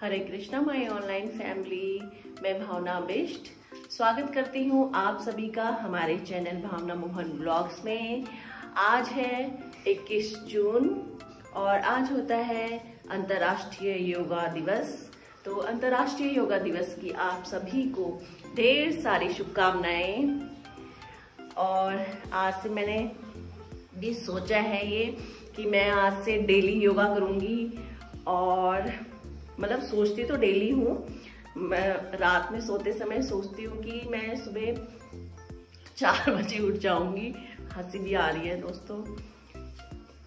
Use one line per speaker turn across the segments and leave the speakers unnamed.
Hare Krishna my online family मैं भावना बिष्ट स्वागत करती हूँ आप सभी का हमारे चैनल भावना मोहन ब्लॉग्स में। आज है 21 जून और आज होता है अंतर्राष्ट्रीय योगा दिवस। तो अंतर्राष्ट्रीय योगा दिवस की आप सभी को ढेर सारी शुभकामनाएँ। और आज से मैंने भी सोचा है ये कि मैं आज से डेली योगा करूँगी और मतलब सोचती तो डेली हूँ। मैं रात में सोते समय सोचती हूँ कि मैं सुबह चार बजे उठ जाऊँगी। हँसी भी आ रही है दोस्तों।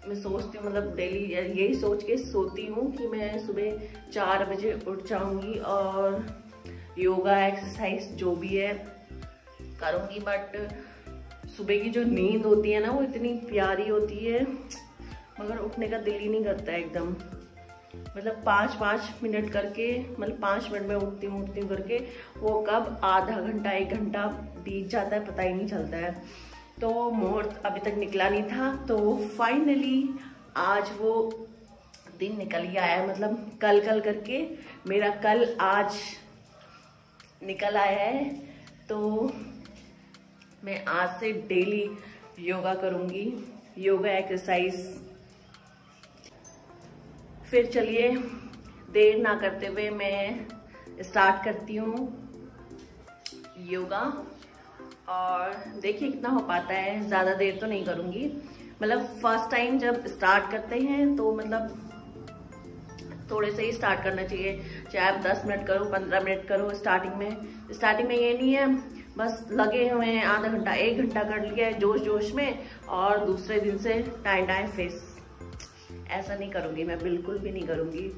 मैं सोचती हूँ मतलब डेली यही सोच के सोती हूँ कि मैं सुबह चार बजे उठ जाऊँगी और योगा एक्सरसाइज जो भी है करूँगी। बट सुबह की जो नींद होती है ना, वो इतनी प्यारी होती है, मगर उठने का दिल ही नहीं करता एकदम। मतलब पाँच पाँच मिनट करके मतलब पाँच मिनट में उठती हूँ उठती हूँ करके, वो कब आधा घंटा, एक घंटा बीत जाता है, पता ही नहीं चलता है। तो मुहूर्त अभी तक निकला नहीं था तो फाइनली आज वो दिन निकल ही आया मतलब कल कल करके मेरा कल आज निकल आया है। तो मैं आज से डेली योगा करूँगी। योगा एक्सरसाइज फिर चलिए, देर ना करते हुए मैं स्टार्ट करती हूँ योगा। और देखिए कितना हो पाता है, ज़्यादा देर तो नहीं करूँगी। मतलब फ़र्स्ट टाइम जब स्टार्ट करते हैं तो मतलब थोड़े से ही स्टार्ट करना चाहिए। चाहे आप 10 मिनट करो 15 मिनट करो स्टार्टिंग में। स्टार्टिंग में ये नहीं है, बस लगे हुए हैं, आधा घंटा, एक घंटा कर लिया है जोश जोश में, और दूसरे दिन से टाइम टाइम फेस ऐसा नहीं करूँगी मैं बिल्कुल भी नहीं करूँगी।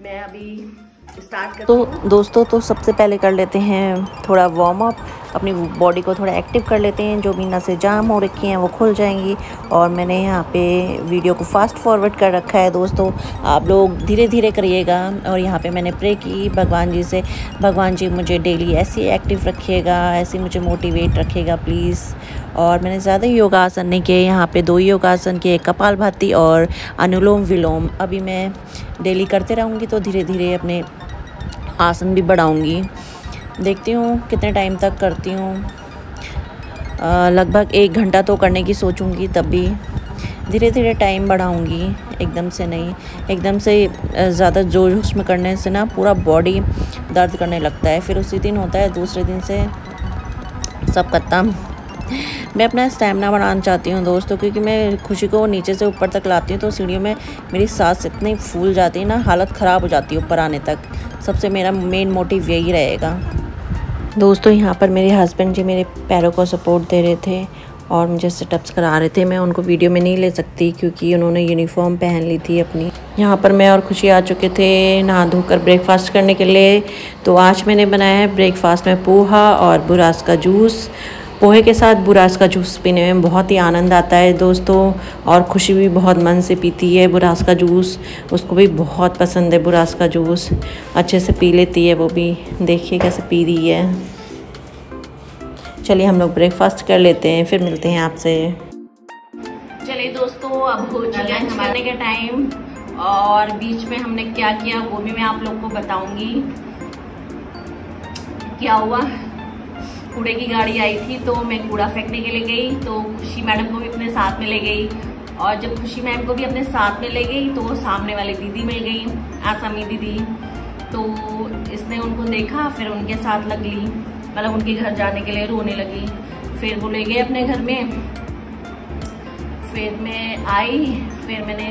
मैं अभी स्टार्ट
तो दोस्तों तो सबसे पहले कर लेते हैं थोड़ा वार्म अप अपनी बॉडी को थोड़ा एक्टिव कर लेते हैं, जो भी नसें जाम हो रखी हैं वो खुल जाएँगी। और मैंने यहाँ पे वीडियो को फास्ट फॉरवर्ड कर रखा है दोस्तों। आप लोग धीरे धीरे करिएगा। और यहाँ पे मैंने प्रे की, भगवान जी से। भगवान जी मुझे डेली ऐसे एक्टिव रखिएगा, ऐसे मुझे मोटिवेट रखिएगा प्लीज़ और मैंने ज़्यादा योगासन नहीं किए। यहाँ पे दो योगासन किए, कपाल भाती और अनुलोम विलोम। अभी मैं डेली करते रहूँगी तो धीरे धीरे अपने आसन भी बढ़ाऊँगी। देखती हूँ कितने टाइम तक करती हूँ। लगभग एक घंटा तो करने की सोचूँगी तब भी। धीरे धीरे टाइम बढ़ाऊँगी, एकदम से नहीं। एकदम से ज़्यादा जोश में करने से ना पूरा बॉडी दर्द करने लगता है। फिर उसी दिन होता है, दूसरे दिन से सब खत्म। मैं अपना स्टेमिना बढ़ाना चाहती हूँ दोस्तों, क्योंकि मैं खुशी को नीचे से ऊपर तक लाती हूँ तो सीढ़ियों में मेरी सांस इतनी फूल जाती है ना, हालत ख़राब हो जाती है ऊपर आने तक। सबसे मेरा मेन मोटिव यही रहेगा। दोस्तों, यहाँ पर मेरे हस्बैंड जी मेरे पैरों को सपोर्ट दे रहे थे और मुझे सेटअप्स करा रहे थे। मैं उनको वीडियो में नहीं ले सकती क्योंकि उन्होंने यूनिफॉर्म पहन ली थी अपनी। यहाँ पर मैं और खुशी आ चुके थे नहा धोकर ब्रेकफास्ट करने के लिए। तो आज मैंने बनाया है ब्रेकफास्ट में पोहा और बुरास का जूस पोहे के साथ बुरास का जूस पीने में बहुत ही आनंद आता है। दोस्तों, और खुशी भी बहुत मन से पीती है बुरास का जूस। उसको भी बहुत पसंद है बुरास का जूस। अच्छे से पी लेती है वो भी। देखिए कैसे पी रही है। चलिए हम लोग ब्रेकफास्ट कर लेते हैं, फिर मिलते हैं आपसे।
चलिए दोस्तों, अब हो चुका है खाने का टाइम और बीच में हमने क्या किया वो भी मैं आप लोग को बताऊँगी। क्या हुआ? कूड़े की गाड़ी आई थी तो मैं कूड़ा फेंकने के लिए गई तो खुशी मैडम को भी अपने साथ में ले गई। और जब खुशी मैम को भी अपने साथ में ले गई तो सामने वाली दीदी मिल गई, आसामी दीदी। तो इसने उनको देखा, फिर उनके साथ लग ली मतलब उनके घर जाने के लिए रोने लगी। फिर वो ले गए अपने घर में। फिर मैं आई, फिर मैंने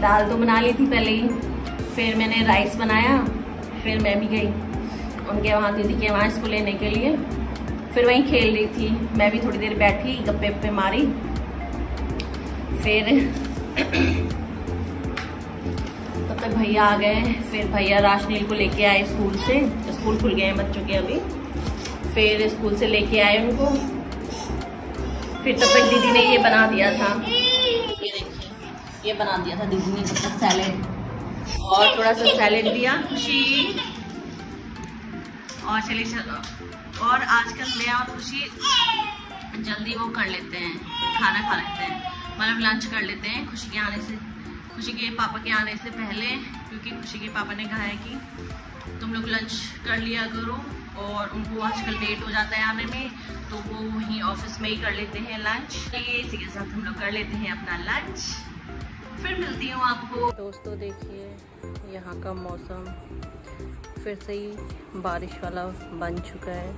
दाल तो बना ली थी पहले ही। फिर मैंने राइस बनाया, फिर मैं भी गई उनके वहाँ, दीदी के वहाँ इसको लेने के लिए। फिर वहीं खेल रही थी। मैं भी थोड़ी देर बैठी, गप्पे वप्पे मारी। फिर तब तक भैया आ गए। फिर भैया राशनील को लेके आए स्कूल से। स्कूल खुल गए हैं बच्चों के अभी। फिर स्कूल से लेके आए उनको। फिर तब तक दीदी ने ये बना दिया था। ये देखिए, ये बना दिया था दीदी ने तब तक सैलेड और थोड़ा सा सैलेड दिया। खुशी। और चलिए चलो। और आजकल मैं और खुशी जल्दी वो कर लेते हैं, खाना खा लेते हैं। मतलब लंच कर लेते हैं खुशी के आने से, खुशी के पापा के आने से पहले,
क्योंकि खुशी के पापा ने कहा है कि तुम लोग लंच कर लिया करो और उनको आजकल लेट हो जाता है आने में तो वो वहीं ऑफ़िस में ही कर लेते हैं लंच ये इसी के साथ हम लोग कर लेते हैं अपना लंच फिर मिलती हूँ आपको।
दोस्तों देखिए, यहाँ का मौसम। फिर से ही बारिश वाला बन चुका है।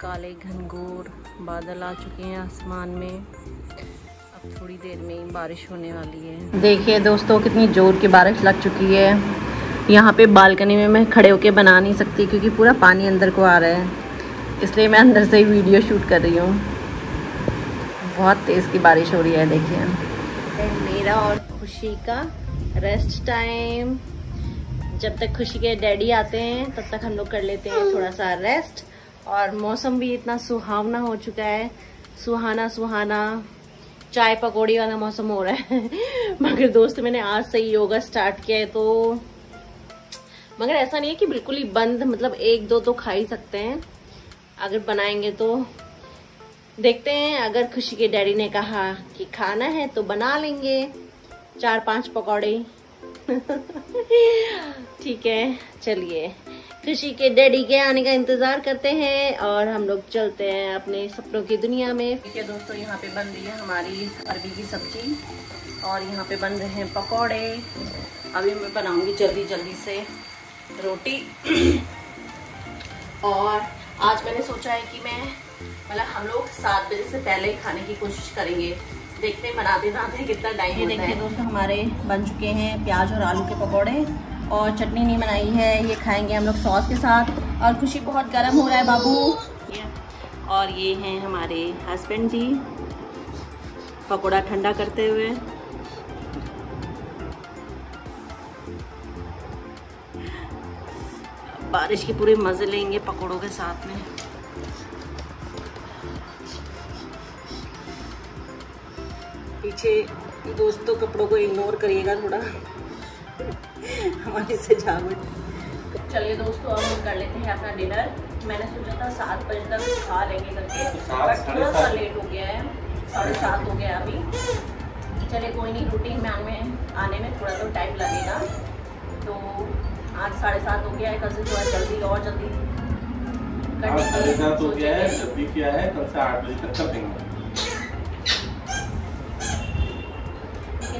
काले घनघोर बादल आ चुके हैं आसमान में। अब थोड़ी देर में ही बारिश होने वाली है। देखिए दोस्तों, कितनी ज़ोर की बारिश लग चुकी है। यहाँ पे बालकनी में मैं खड़े होके बना नहीं सकती क्योंकि पूरा पानी अंदर को आ रहा है। इसलिए मैं अंदर से ही वीडियो शूट कर रही हूँ। बहुत तेज़ की बारिश हो रही है, देखिए। मेरा और खुशी का रेस्ट टाइम जब तक खुशी के डैडी आते हैं, तब तक हम लोग कर लेते हैं थोड़ा सा रेस्ट और मौसम भी इतना सुहावना हो चुका है। सुहाना सुहाना। चाय पकौड़ी वाला मौसम हो रहा है। मगर दोस्त, मैंने आज से ही योगा स्टार्ट किया है तो मगर ऐसा नहीं है कि बिल्कुल ही बंद मतलब एक दो तो खा ही सकते हैं। अगर बनाएँगे तो देखते हैं, अगर खुशी के डैडी ने कहा कि खाना है तो बना लेंगे। चार पाँच पकौड़े। ठीक है, चलिए। खुशी के डैडी के आने का इंतज़ार करते हैं और हम लोग चलते हैं अपने सपनों की दुनिया में। ठीक है दोस्तों, यहाँ पे बन रही है हमारी अरबी की सब्ज़ी और यहाँ पे बन रहे हैं पकौड़े। अभी मैं बनाऊँगी जल्दी जल्दी से रोटी। और आज मैंने सोचा है कि मैं मतलब हम लोग सात बजे से पहले खाने की कोशिश करेंगे। देखते हैं बनाते बनाते कितना टाइम ये देखिए दोस्तों हमारे बन चुके हैं प्याज और आलू के पकौड़े और चटनी नहीं बनाई है ये खाएँगे हम लोग सॉस के साथ और खुशी बहुत गर्म हो रहा है बाबू। और ये हैं हमारे हस्बैंड जी पकौड़ा ठंडा करते हुए। बारिश के पूरे मज़े लेंगे पकौड़ों के साथ में। पीछे दोस्तों कपड़ों को इग्नोर करिएगा थोड़ा। हमारी सजावट। चलिए दोस्तों अब हम कर लेते हैं अपना डिनर मैंने सोचा था सात बजे तक खा लेंगे करके बट थोड़ा सा लेट हो गया है। साढ़े सात हो गया अभी। चलिए कोई नहीं रूटीन में आने में आने में थोड़ा तो टाइम लगेगा। तो आज साढ़े सात हो गया है कल से थोड़ा जल्दी और जल्दी
साढ़े सात हो गया है जल्दी किया है कल से आठ बजे तक कर देंगे।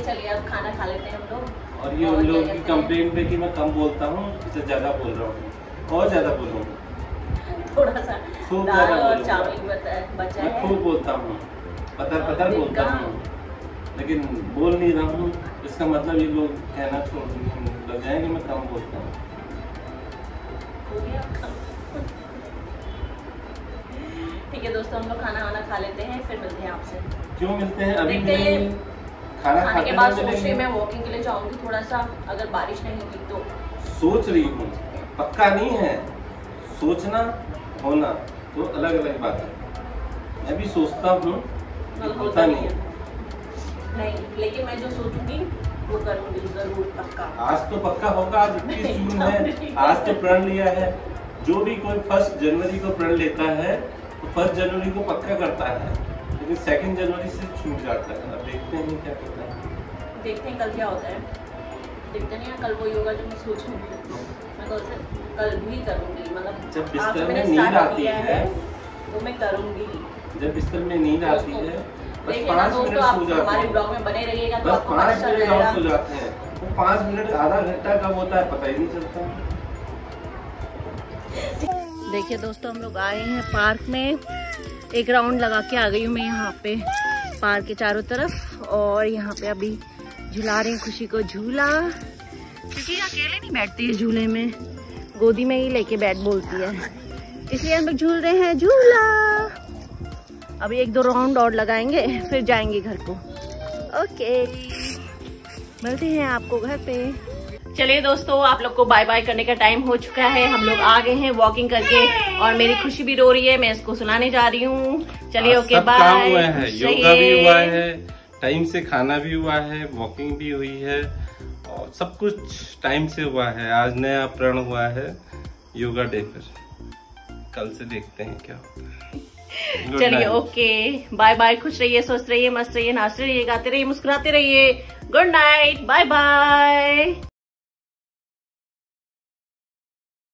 चलिए अब खाना खा लेते हैं हम लोग।
और ये उन लोगों की कंप्लेन पे कि मैं कम बोलता हूँ इससे ज़्यादा बोल रहा हूँ। और ज़्यादा बोल रहा हूँ।
थोड़ा सा
खूब
दाल और चावल बचा बचा है।
खूब बोलता हूँ। पतर पतर बोलता हूँ। लेकिन बोल नहीं रहा हूँ इसका मतलब ये लोग कहना छोड़ लग जाएँगे मैं कम बोलता हूँ।
ठीक है दोस्तों हम लोग खाना वाना खा लेते हैं फिर मिलते हैं आपसे।
क्यों मिलते हैं? अभी
देखते हैं।
खाना
खाने के बाद
हुए
सोच रही मैं वॉकिंग के लिए जाऊँगी थोड़ा सा अगर बारिश नहीं हुई तो।
सोच रही हूँ। पक्का नहीं है। सोचना होना तो अलग अलग बात है। मैं भी सोचता हूँ होता नहीं है।
नहीं लेकिन मैं जो सोचूँगी वो करूँगी ज़रूर पक्का।
आज तो पक्का होगा आज इक्कीस जून है। आज तो प्रण लिया है। जो भी कोई फ़र्स्ट जनवरी को प्रण लेता है तो फ़र्स्ट जनवरी को पक्का करता है। लेकिन सेकंड जनवरी से छूट जाता है। देखते हैं क्या करता है।
देखते हैं कल क्या होता है। देखते नहीं कल वो योगा जो मैं सोच रही हूँ। मैं कल से कल भी करूँगी मतलब
जब बिस्तर में नींद आती
किया
है
वो मैं करूँगी।
जब बिस्तर में नींद आती है बस पाँच मिनट सो जाते
हमारे ब्लॉग में बने रहिएगा तो
बस पाँच मिनट और सो जाते हैं। वो पाँच मिनट आधा घंटा कब होता है पता ही नहीं चलता।
देखिए दोस्तों हम लोग आए हैं पार्क में। एक राउंड लगा के आ गई हूँ मैं यहाँ पे। पार्क के चारों तरफ़ और यहाँ पे अभी झुला रहे हैं खुशी को झूला। क्योंकि अकेले नहीं बैठती है झूले में। गोदी में ही लेके बैठ बोलती है। इसलिए हम लोग झूल रहे हैं झूला। अभी एक दो राउंड और लगाएँगे, फिर जाएँगे घर को। ओके मिलते हैं आपको घर पे। चलिए दोस्तों आप लोग को बाय बाय करने का टाइम हो चुका है। हम लोग आ गए हैं वॉकिंग करके और मेरी खुशी भी रो रही है मैं इसको सुनाने जा रही हूँ। चलिए ओके
सब
बाय
योगा भी हुआ है। टाइम से खाना भी हुआ है वॉकिंग भी हुई है और सब कुछ टाइम से हुआ है। आज नया प्रण हुआ है योगा डे पर। कल से देखते हैं क्या होता है।
चलिए ओके बाय बाय खुश रहिए स्वस्थ रहिए मस्त रहिए नाचते रहिए गाते रहिए मुस्कुराते रहिए। Good night bye bye